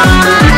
Bye.